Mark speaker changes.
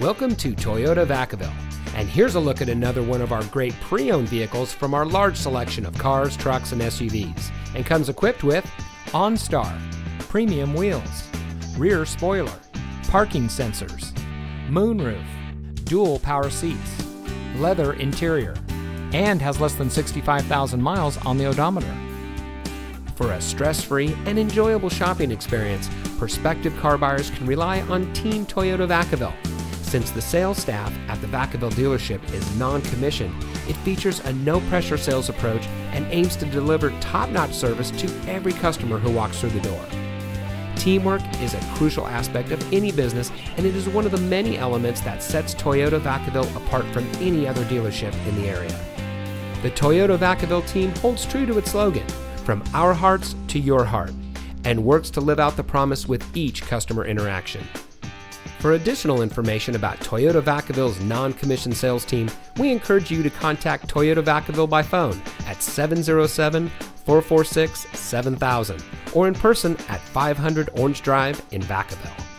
Speaker 1: Welcome to Toyota Vacaville. And here's a look at another one of our great pre owned vehicles from our large selection of cars, trucks, and SUVs. And comes equipped with OnStar,
Speaker 2: premium wheels, rear spoiler, parking sensors, moonroof, dual power seats, leather interior, and has less than 65,000 miles on the odometer.
Speaker 1: For a stress free and enjoyable shopping experience, prospective car buyers can rely on Team Toyota Vacaville. Since the sales staff at the Vacaville dealership is non commissioned, it features a no pressure sales approach and aims to deliver top notch service to every customer who walks through the door. Teamwork is a crucial aspect of any business, and it is one of the many elements that sets Toyota Vacaville apart from any other dealership in the area. The Toyota Vacaville team holds true to its slogan from our hearts to your heart and works to live out the promise with each customer interaction. For additional information about Toyota Vacaville's non commissioned sales team, we encourage you to contact Toyota Vacaville by phone at 707 446 7000 or in person at 500 Orange Drive in Vacaville.